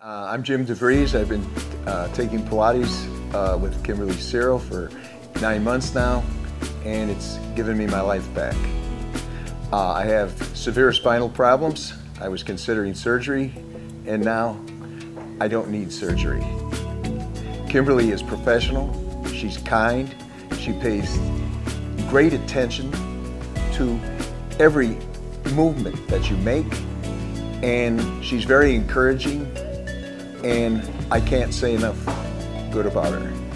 Uh, I'm Jim DeVries. I've been uh, taking Pilates uh, with Kimberly Cyril for nine months now, and it's given me my life back. Uh, I have severe spinal problems. I was considering surgery, and now I don't need surgery. Kimberly is professional, she's kind, she pays great attention to every movement that you make, and she's very encouraging, and I can't say enough good about her.